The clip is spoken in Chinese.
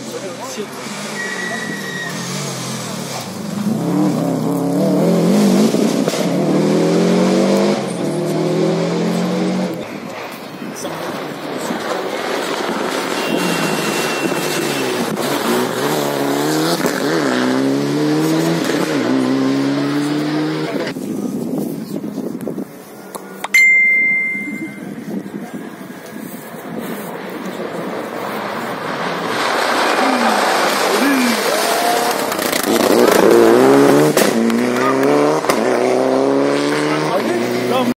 我就是气死。